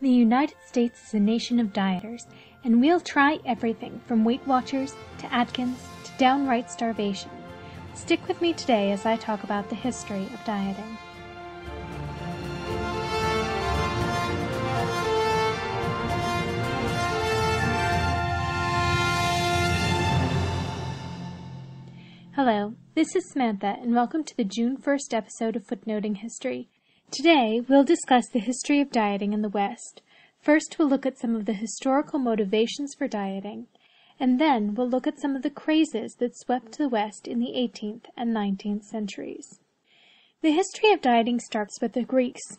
The United States is a nation of dieters, and we'll try everything from Weight Watchers to Atkins to downright starvation. Stick with me today as I talk about the history of dieting. Hello, this is Samantha, and welcome to the June 1st episode of Footnoting History. Today, we'll discuss the history of dieting in the West. First, we'll look at some of the historical motivations for dieting, and then we'll look at some of the crazes that swept the West in the 18th and 19th centuries. The history of dieting starts with the Greeks.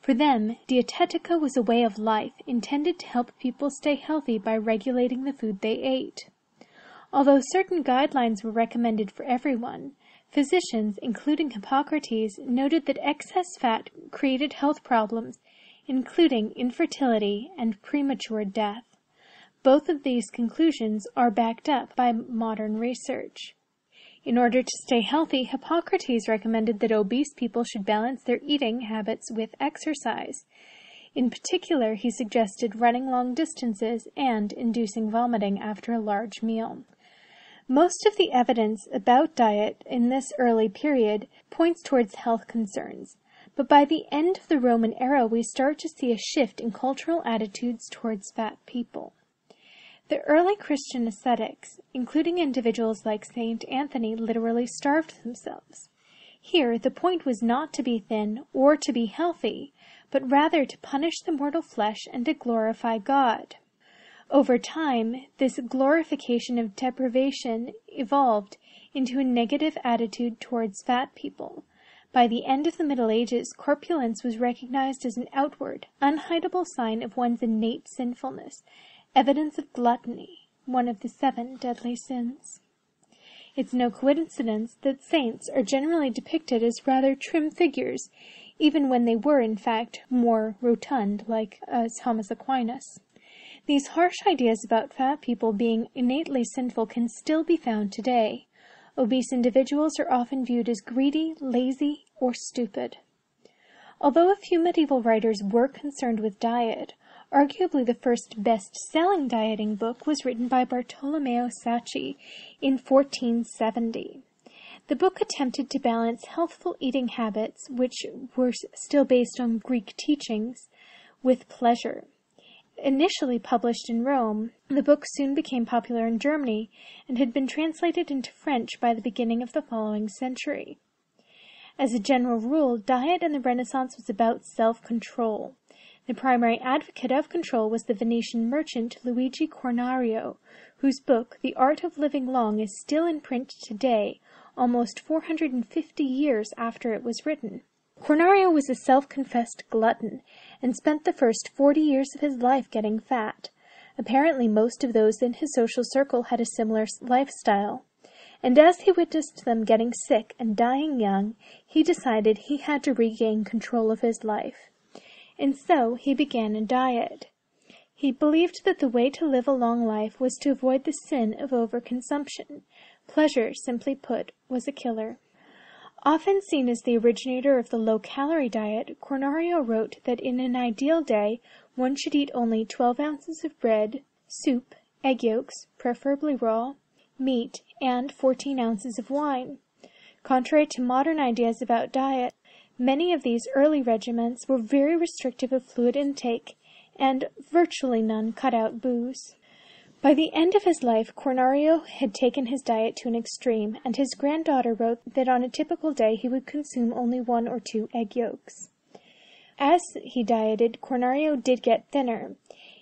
For them, dietetica was a way of life intended to help people stay healthy by regulating the food they ate. Although certain guidelines were recommended for everyone, physicians, including Hippocrates, noted that excess fat created health problems, including infertility and premature death. Both of these conclusions are backed up by modern research. In order to stay healthy, Hippocrates recommended that obese people should balance their eating habits with exercise. In particular, he suggested running long distances and inducing vomiting after a large meal. Most of the evidence about diet in this early period points towards health concerns, but by the end of the Roman era we start to see a shift in cultural attitudes towards fat people. The early Christian ascetics, including individuals like Saint Anthony, literally starved themselves. Here the point was not to be thin or to be healthy, but rather to punish the mortal flesh and to glorify God. Over time, this glorification of deprivation evolved into a negative attitude towards fat people. By the end of the Middle Ages, corpulence was recognized as an outward, unhideable sign of one's innate sinfulness, evidence of gluttony, one of the seven deadly sins. It's no coincidence that saints are generally depicted as rather trim figures, even when they were, in fact, more rotund, like uh, Thomas Aquinas. These harsh ideas about fat people being innately sinful can still be found today. Obese individuals are often viewed as greedy, lazy, or stupid. Although a few medieval writers were concerned with diet, arguably the first best-selling dieting book was written by Bartolomeo Sacchi in 1470. The book attempted to balance healthful eating habits, which were still based on Greek teachings, with pleasure. Initially published in Rome, the book soon became popular in Germany and had been translated into French by the beginning of the following century. As a general rule, diet in the Renaissance was about self-control. The primary advocate of control was the Venetian merchant Luigi Cornario, whose book, The Art of Living Long, is still in print today, almost 450 years after it was written. Cornario was a self-confessed glutton, and spent the first forty years of his life getting fat. Apparently most of those in his social circle had a similar lifestyle. And as he witnessed them getting sick and dying young, he decided he had to regain control of his life. And so he began a diet. He believed that the way to live a long life was to avoid the sin of overconsumption. Pleasure, simply put, was a killer. Often seen as the originator of the low-calorie diet, Cornario wrote that in an ideal day one should eat only 12 ounces of bread, soup, egg yolks, preferably raw, meat, and 14 ounces of wine. Contrary to modern ideas about diet, many of these early regimens were very restrictive of fluid intake, and virtually none cut out booze. By the end of his life, Cornario had taken his diet to an extreme, and his granddaughter wrote that on a typical day he would consume only one or two egg yolks. As he dieted, Cornario did get thinner,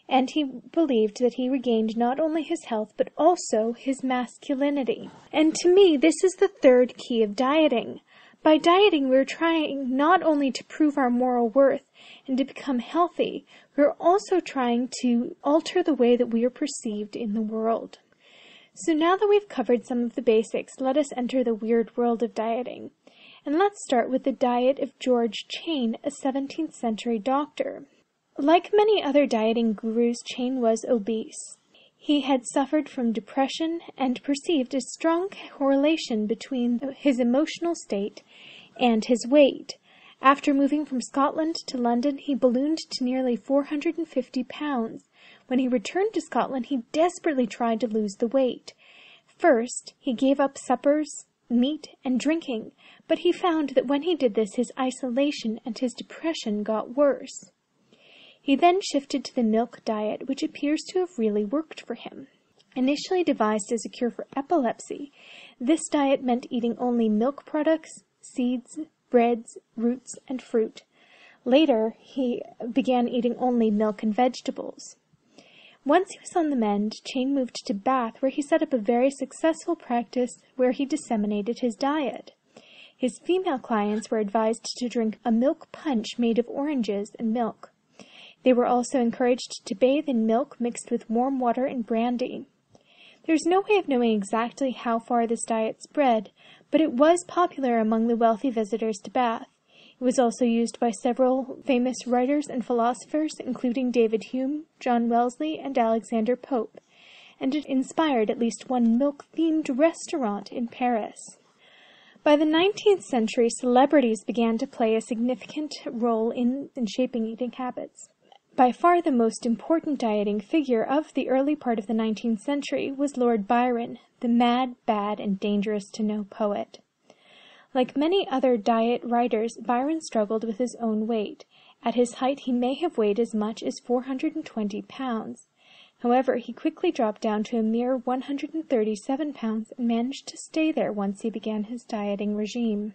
and he believed that he regained not only his health but also his masculinity. And to me, this is the third key of dieting. By dieting, we're trying not only to prove our moral worth and to become healthy, we're also trying to alter the way that we are perceived in the world. So now that we've covered some of the basics, let us enter the weird world of dieting. And let's start with the diet of George Cheyne, a 17th century doctor. Like many other dieting gurus, Cheyne was obese. He had suffered from depression and perceived a strong correlation between his emotional state and his weight. After moving from Scotland to London, he ballooned to nearly 450 pounds. When he returned to Scotland, he desperately tried to lose the weight. First, he gave up suppers, meat, and drinking, but he found that when he did this his isolation and his depression got worse. He then shifted to the milk diet, which appears to have really worked for him. Initially devised as a cure for epilepsy, this diet meant eating only milk products, seeds, breads, roots, and fruit. Later, he began eating only milk and vegetables. Once he was on the mend, Cheyne moved to Bath, where he set up a very successful practice where he disseminated his diet. His female clients were advised to drink a milk punch made of oranges and milk. They were also encouraged to bathe in milk mixed with warm water and brandy. There is no way of knowing exactly how far this diet spread, but it was popular among the wealthy visitors to Bath. It was also used by several famous writers and philosophers, including David Hume, John Wesley, and Alexander Pope, and it inspired at least one milk-themed restaurant in Paris. By the 19th century, celebrities began to play a significant role in, in shaping eating habits. By far the most important dieting figure of the early part of the 19th century was Lord Byron, the mad, bad, and dangerous to know poet. Like many other diet writers, Byron struggled with his own weight. At his height he may have weighed as much as 420 pounds. However, he quickly dropped down to a mere 137 pounds and managed to stay there once he began his dieting regime.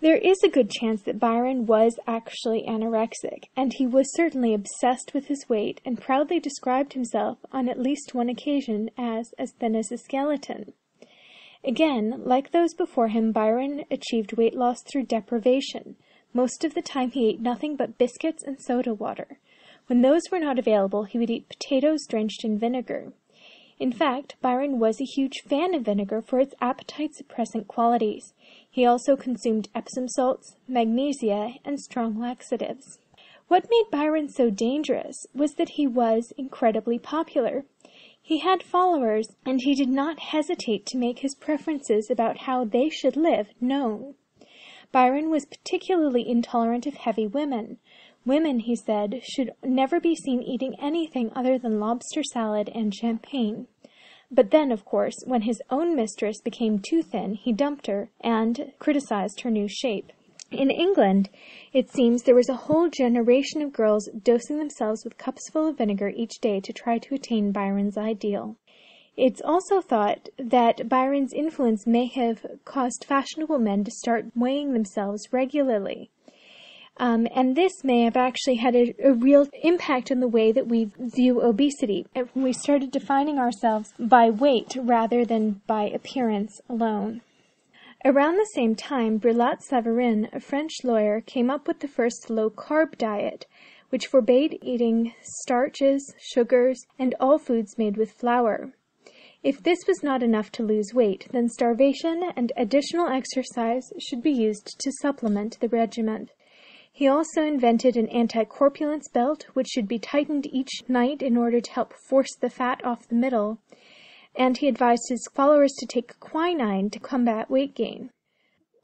There is a good chance that Byron was actually anorexic, and he was certainly obsessed with his weight and proudly described himself on at least one occasion as as thin as a skeleton. Again, like those before him, Byron achieved weight loss through deprivation. Most of the time he ate nothing but biscuits and soda water. When those were not available, he would eat potatoes drenched in vinegar. In fact, Byron was a huge fan of vinegar for its appetite-suppressant qualities. He also consumed Epsom salts, magnesia, and strong laxatives. What made Byron so dangerous was that he was incredibly popular. He had followers, and he did not hesitate to make his preferences about how they should live known. Byron was particularly intolerant of heavy women. Women, he said, should never be seen eating anything other than lobster salad and champagne. But then, of course, when his own mistress became too thin, he dumped her and criticized her new shape. In England, it seems there was a whole generation of girls dosing themselves with cups full of vinegar each day to try to attain Byron's ideal. It's also thought that Byron's influence may have caused fashionable men to start weighing themselves regularly. Um, and this may have actually had a, a, real impact on the way that we view obesity. We started defining ourselves by weight rather than by appearance alone. Around the same time, Brillat Savarin, a French lawyer, came up with the first low-carb diet, which forbade eating starches, sugars, and all foods made with flour. If this was not enough to lose weight, then starvation and additional exercise should be used to supplement the regimen. He also invented an anti-corpulence belt, which should be tightened each night in order to help force the fat off the middle, and he advised his followers to take quinine to combat weight gain.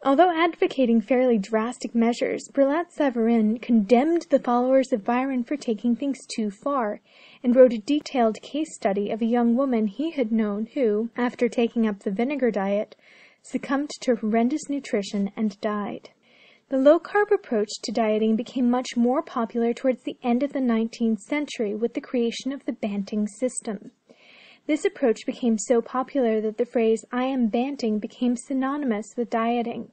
Although advocating fairly drastic measures, Brillat Savarin condemned the followers of Byron for taking things too far, and wrote a detailed case study of a young woman he had known who, after taking up the vinegar diet, succumbed to horrendous nutrition and died. The low-carb approach to dieting became much more popular towards the end of the 19th century with the creation of the Banting system. This approach became so popular that the phrase I am Banting became synonymous with dieting.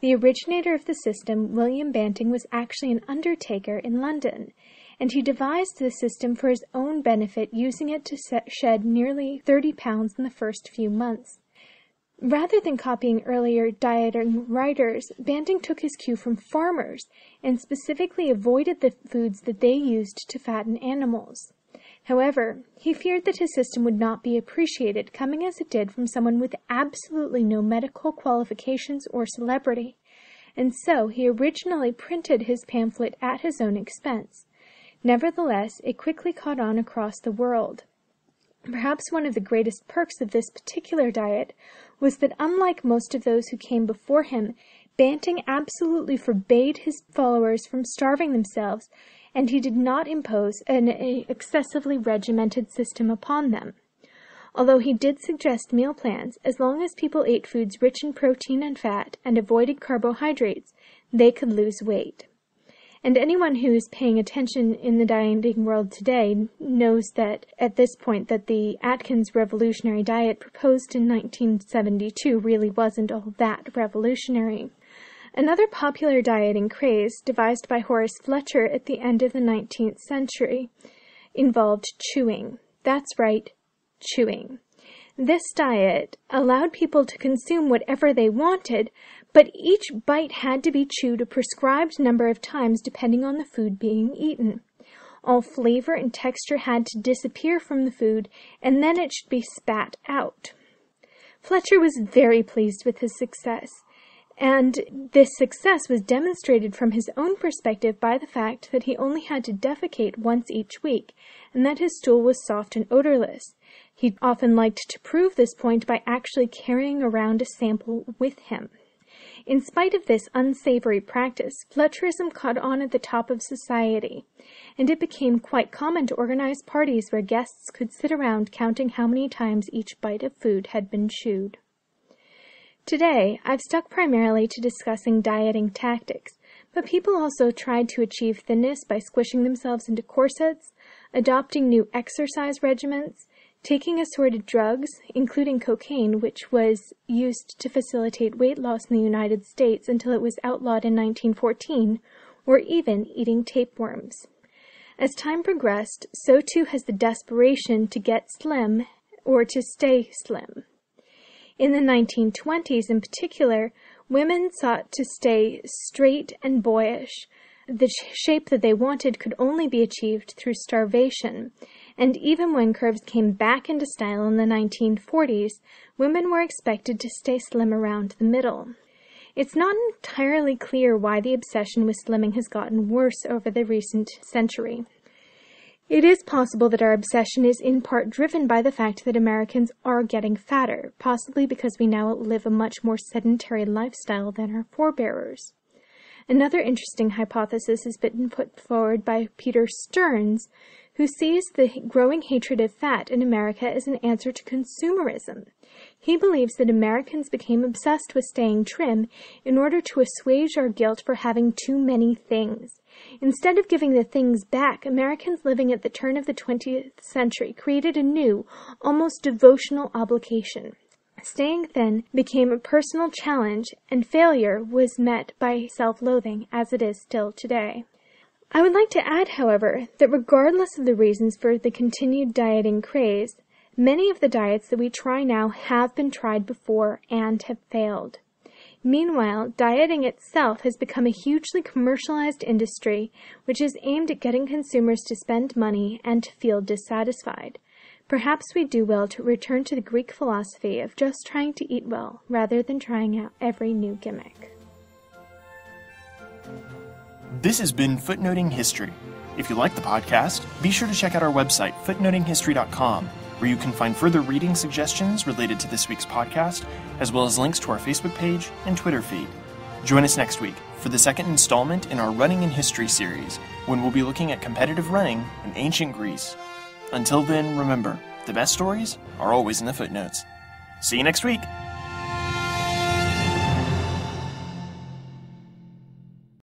The originator of the system, William Banting, was actually an undertaker in London, and he devised the system for his own benefit, using it to shed nearly 30 pounds in the first few months. Rather than copying earlier dieting writers, Banting took his cue from farmers and specifically avoided the foods that they used to fatten animals. However, he feared that his system would not be appreciated, coming as it did from someone with absolutely no medical qualifications or celebrity, and so he originally printed his pamphlet at his own expense. Nevertheless, it quickly caught on across the world. Perhaps one of the greatest perks of this particular diet was that unlike most of those who came before him, Banting absolutely forbade his followers from starving themselves, and he did not impose an excessively regimented system upon them. Although he did suggest meal plans, as long as people ate foods rich in protein and fat and avoided carbohydrates, they could lose weight. And anyone who is paying attention in the dieting world today knows that at this point that the Atkins revolutionary diet proposed in 1972 really wasn't all that revolutionary. Another popular dieting craze, devised by Horace Fletcher at the end of the 19th century, involved chewing. That's right, chewing. This diet allowed people to consume whatever they wanted, but each bite had to be chewed a prescribed number of times depending on the food being eaten. All flavor and texture had to disappear from the food, and then it should be spat out. Fletcher was very pleased with his success. And this success was demonstrated from his own perspective by the fact that he only had to defecate once each week, and that his stool was soft and odorless. He often liked to prove this point by actually carrying around a sample with him. In spite of this unsavory practice, Fletcherism caught on at the top of society, and it became quite common to organize parties where guests could sit around counting how many times each bite of food had been chewed. Today, I've stuck primarily to discussing dieting tactics, but people also tried to achieve thinness by squishing themselves into corsets, adopting new exercise regimens, taking assorted drugs, including cocaine, which was used to facilitate weight loss in the United States until it was outlawed in 1914, or even eating tapeworms. As time progressed, so too has the desperation to get slim or to stay slim. In the 1920s, in particular, women sought to stay straight and boyish. The shape that they wanted could only be achieved through starvation, and even when curves came back into style in the 1940s, women were expected to stay slim around the middle. It's not entirely clear why the obsession with slimming has gotten worse over the recent century. It is possible that our obsession is in part driven by the fact that Americans are getting fatter, possibly because we now live a much more sedentary lifestyle than our forebears. Another interesting hypothesis has been put forward by Peter Stearns, who sees the growing hatred of fat in America as an answer to consumerism. He believes that Americans became obsessed with staying trim in order to assuage our guilt for having too many things. Instead of giving the things back, Americans living at the turn of the 20th century created a new, almost devotional obligation. Staying thin became a personal challenge, and failure was met by self loathing, as it is still today. I would like to add, however, that regardless of the reasons for the continued dieting craze, many of the diets that we try now have been tried before and have failed. Meanwhile, dieting itself has become a hugely commercialized industry which is aimed at getting consumers to spend money and to feel dissatisfied. Perhaps we do well to return to the Greek philosophy of just trying to eat well rather than trying out every new gimmick. This has been Footnoting History. If you like the podcast, be sure to check out our website, footnotinghistory.com where you can find further reading suggestions related to this week's podcast, as well as links to our Facebook page and Twitter feed. Join us next week for the second installment in our Running in History series, when we'll be looking at competitive running in ancient Greece. Until then, remember, the best stories are always in the footnotes. See you next week!